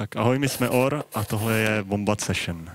Tak ahoj, my jsme Or a tohle je Bombat Session.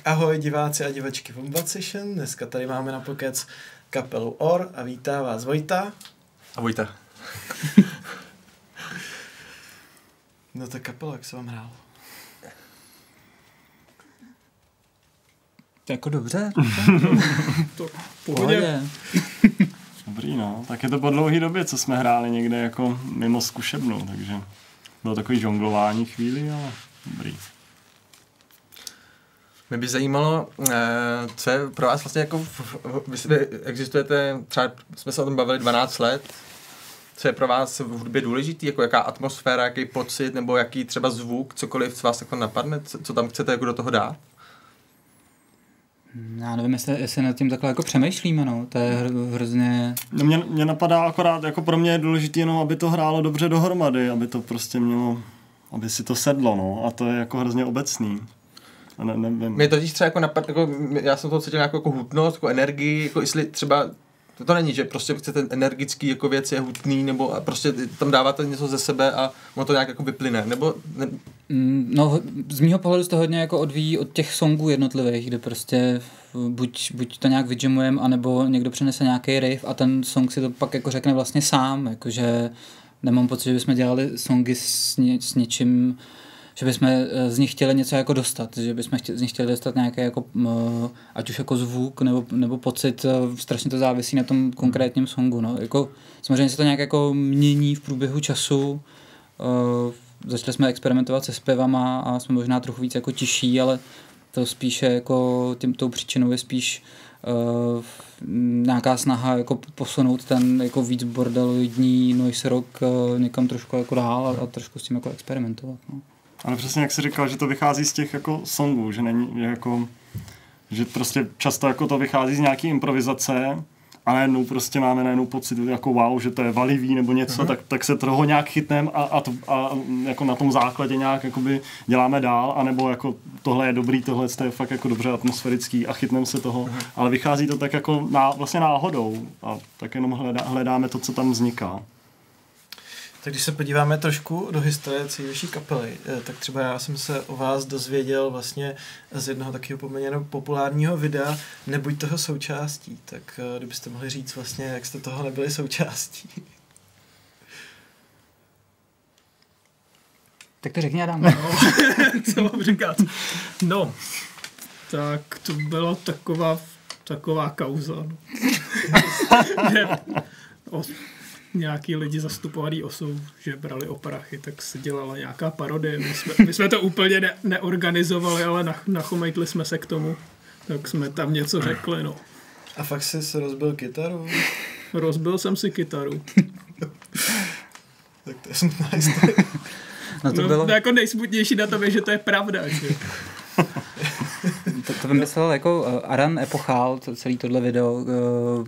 Tak ahoj diváci a divačky Wombat Session. Dneska tady máme na pokec kapelu Or a vítá vás Vojta. A Vojta. No tak kapela, jak se vám hrálo? Jako dobře. To Pohodě. Dobrý, no. Tak je to po dlouhé době, co jsme hráli někde jako mimo zkušebnu, takže bylo takový žonglování chvíli, ale dobrý. Mě by zajímalo, eh, co je pro vás vlastně jako, vy existujete, třeba jsme se o tom bavili 12 let, co je pro vás v hudbě důležitý, jako jaká atmosféra, jaký pocit, nebo jaký třeba zvuk, cokoliv z vás jako napadne, co, co tam chcete jako do toho dát? Já nevím, jestli, jestli nad tím takhle jako přemýšlíme, no. To je hr, hrozně... No mě, mě napadá akorát, jako pro mě je důležité jenom, aby to hrálo dobře dohromady, aby to prostě mělo, aby si to sedlo, no. A to je jako hrozně obecný. Ne, nevím. Mě totiž třeba jako napad, jako, já jsem to cítil nějakou jako hutnost, jako energii, jako jestli třeba to, to není, že prostě chcete energický jako věc je hutný, nebo a prostě tam dáváte něco ze sebe a ono to nějak jako vyplyne, nebo ne, Mm, No, z mýho pohledu se to hodně jako odvíjí od těch songů jednotlivých, kde prostě buď, buď to nějak vydžemujeme, anebo někdo přinese nějaký riff a ten song si to pak jako řekne vlastně sám, jakože nemám pocit, že bychom dělali songy s, ně, s něčím, že bychom eh, z nich chtěli něco jako dostat, že bychom z nich chtěli dostat nějaký jako, m, ať už jako zvuk nebo, nebo pocit, eh, strašně to závisí na tom konkrétním songu, no. Jako, samozřejmě se to nějak jako mění v průběhu času, začali jsme experimentovat se zpěvama a jsme možná trochu víc jako tiší, ale to spíše jako tím, tou příčinou je spíš uh, nějaká snaha jako posunout ten jako víc bordeloidní noise rock uh, někam trošku jako dál a, a trošku s tím jako experimentovat. No. Ale přesně jak jsi říkal, že to vychází z těch jako songů, že není že jako, že prostě často jako to vychází z nějaký improvizace a najednou prostě máme najednou pocit jako wow, že to je valivý nebo něco, tak, tak se toho nějak chytnem a, a, to, a jako na tom základě nějak jakoby děláme dál, anebo jako tohle je dobrý, tohle je fakt jako dobře atmosférický a chytnem se toho, ale vychází to tak jako ná, vlastně náhodou a tak jenom hledá, hledáme to, co tam vzniká. Tak když se podíváme trošku do historie vaší kapely, eh, tak třeba já jsem se o vás dozvěděl vlastně z jednoho takového poměrně populárního videa, nebuď toho součástí, tak eh, kdybyste mohli říct vlastně, jak jste toho nebyli součástí. Tak to řekni Adam. co mám říkat. No, tak to byla taková, taková kauza. No. Nějaký lidi zastupovaný osou, že brali o prachy, tak se dělala nějaká parodie. My jsme, my jsme to úplně ne, neorganizovali, ale nach, nachomejtli jsme se k tomu. Tak jsme tam něco řekli, no. A fakt jsi se rozbil kytaru? Rozbil jsem si kytaru. Tak to je smutná historie. No to No, bylo, no, jako nejsmutnější na tom je, že to je pravda. Že? to, to vymyslel jako uh, Aran Epochal, to, celý tohle video, uh,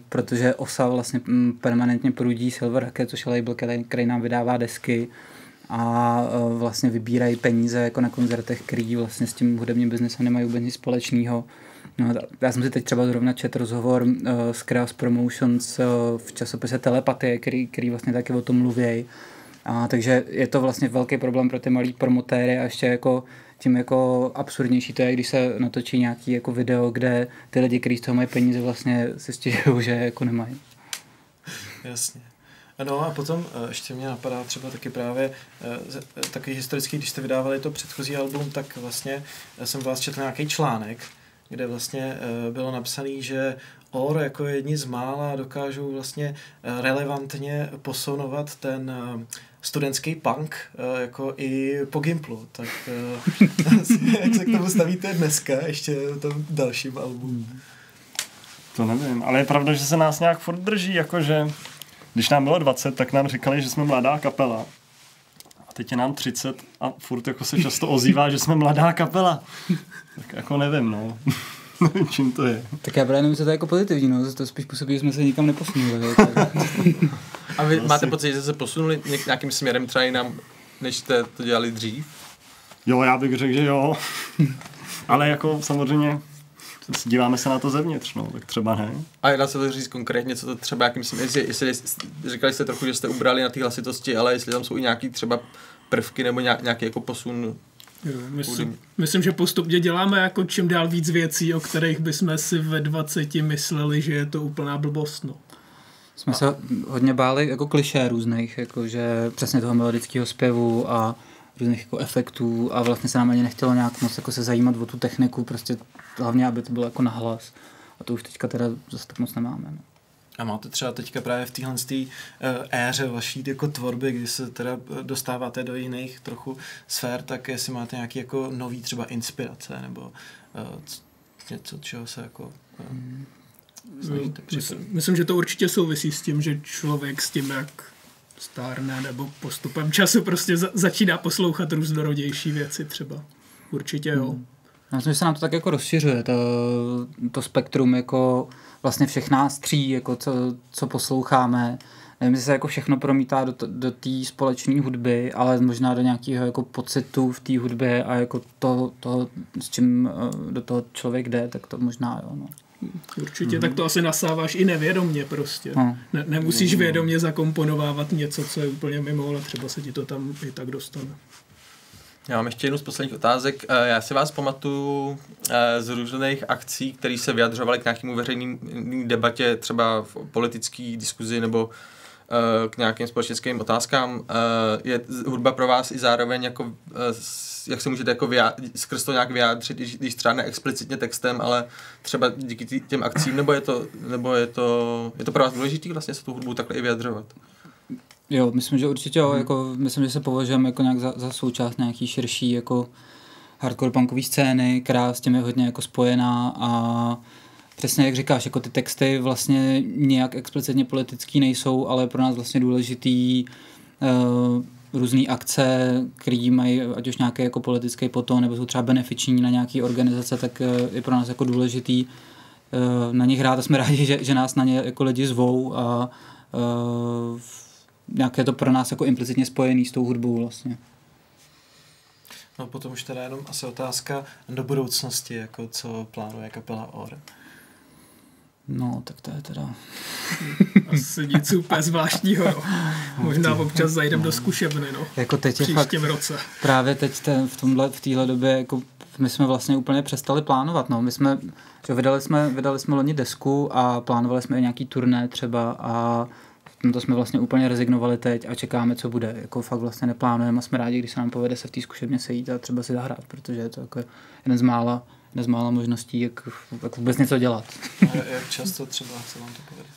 protože OSA vlastně mm, permanentně prudí Silver Racket, což je label, který, který nám vydává desky a uh, vlastně vybírají peníze jako na koncertech, který vlastně s tím hudebním biznesem nemají vůbec nic společného. No, já jsem si teď třeba zrovna čet rozhovor uh, s Chaos Promotions uh, v časopise Telepatie, který, který vlastně taky o tom mluvějí. A, takže je to vlastně velký problém pro ty malý promotéry a ještě jako tím jako absurdnější to je, když se natočí nějaký jako video, kde ty lidi, kteří z toho mají peníze, vlastně si stěžují, že jako nemají. Jasně. No a potom eh, ještě mě napadá třeba taky právě eh, takový historický, když jste vydávali to předchozí album, tak vlastně jsem vás četl nějaký článek, kde vlastně eh, bylo napsaný, že OR jako jedni z mála dokážou vlastně eh, relevantně posunovat ten eh, studentský punk eh, jako i po Gimplu. Tak jak se k tomu stavíte dneska, ještě v tom dalším albu? To nevím, ale je pravda, že se nás nějak furt drží, jakože když nám bylo 20, tak nám říkali, že jsme mladá kapela. A teď je nám 30 a furt jako se často ozývá, že jsme mladá kapela. Tak jako nevím, no. Nevím, čím to je. Tak já právě nevím, co to je jako pozitivní, no. to spíš působí, že jsme se nikam neposunuli. A vy Asi. máte pocit, že jste se posunuli nějakým směrem třeba jinam, než jste to dělali dřív? Jo, já bych řekl, že jo. Ale jako samozřejmě díváme se na to zevnitř, no, tak třeba ne. A dá se to říct konkrétně, co to třeba, jakým směrem, jestli, jestli, říkali jste trochu, že jste ubrali na té hlasitosti, ale jestli tam jsou i nějaký třeba prvky nebo nějak, nějaký jako posun Jo, myslím, myslím, že postupně děláme jako čím dál víc věcí, o kterých bychom si ve 20 mysleli, že je to úplná blbost. No. Jsme se hodně báli jako klišé různých, jako že přesně toho melodického zpěvu a různých jako efektů a vlastně se nám ani nechtělo nějak moc jako se zajímat o tu techniku, prostě hlavně, aby to bylo jako nahlas. A to už teďka teda zase tak moc nemáme. No. A máte třeba teďka právě v téhle tý, uh, éře vaší jako tvorby, kdy se teda eh, dostáváte do jiných trochu sfér, tak jestli máte nějaký jako nový třeba inspirace nebo uh, něco, čeho se jako uh, snažíte připravit. Myslím, myslím, že to určitě souvisí s tím, že člověk s tím, jak stárne nebo postupem času prostě za, začíná poslouchat různorodější věci třeba. Určitě jo. Já myslím, že se nám to tak jako rozšiřuje, to, to spektrum jako vlastně všech nás tří, jako co, co posloucháme. Nevím, jestli se jako všechno promítá do, do té společné hudby, ale možná do nějakého jako pocitu v té hudbě a jako to, to, s čím eh, do toho člověk jde, tak to možná jo. No. Určitě, mm-hmm. tak to asi nasáváš i nevědomně prostě. No. Ne, nemusíš vědomě zakomponovávat něco, co je úplně mimo, ale třeba se ti to tam i tak dostane. Já mám ještě jednu z posledních otázek. Eh, Já si vás pamatuju eh, z různých akcí, které se vyjadřovaly k nějakému veřejným debatě, třeba v politické diskuzi nebo eh, k nějakým společenským otázkám. Je hudba pro vás i zároveň jako, jak se můžete jako vyjádřit, skrz to nějak vyjádřit, když, když třeba ne explicitně textem, ale třeba díky těm akcím, nebo je to, nebo je to, je to pro vás důležité vlastně se tu hudbu takhle i vyjadřovat? Jo, myslím, že určitě jo, jako, myslím, že se považujeme jako nějak za, za součást nějaký širší jako hardcore punkové scény, která s tím je hodně jako spojená a přesně jak říkáš, jako ty texty vlastně nějak explicitně politický nejsou, ale pro nás vlastně důležitý uh, různé akce, které mají ať už nějaký jako politický potom, nebo jsou třeba benefiční na nějaké organizace, tak uh, je pro nás jako důležitý uh, na nich hrát a jsme rádi, že, že nás na ně jako lidi zvou a uh, nějak je to pro nás jako implicitně spojený s tou hudbou vlastně. No potom už teda jenom asi otázka do budoucnosti, jako co plánuje kapela OR. No, tak to je teda... Asi nic úplně zvláštního. No. Možná občas zajdem do zkušebny, no. Jako teď V je fakt, roce. právě teď ten, v, tomhle, v téhle době, jako my jsme vlastně úplně přestali plánovat, no. My jsme, že vydali jsme, vydali jsme loni desku a plánovali jsme i nějaký turné třeba a na to jsme vlastně úplně rezignovali teď a čekáme, co bude. Jako fakt vlastně neplánujeme a jsme rádi, když se nám povede se v té zkušebně sejít a třeba si zahrát, protože je to jako jeden z mála, jedna z mála možností, jak, jak vůbec něco dělat. A Jak často třeba se vám to povede?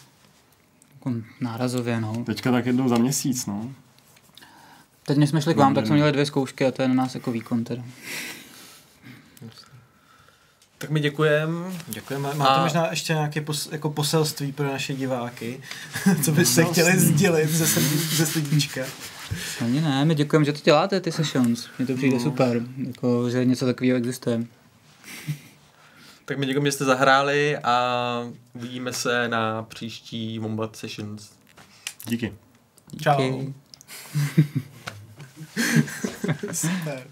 Jako nárazově, no. Teďka tak jednou za měsíc, no. Teď než jsme šli k vám, tak jsme měli dvě zkoušky a to je na nás jako výkon teda. Tak mi děkujem. Děkujeme. Máte A- možná ještě nějaké pos, jako poselství pro naše diváky, co byste chtěli sdělit ze, srdí, ze srdíčka? Ani ne, my děkujeme, že to děláte, ty sessions. Mně to přijde super, jako, že něco takového existuje. Tak mi děkujeme, že jste zahráli a uvidíme se na příští Wombat Sessions. Díky. Čau. Díky. Super.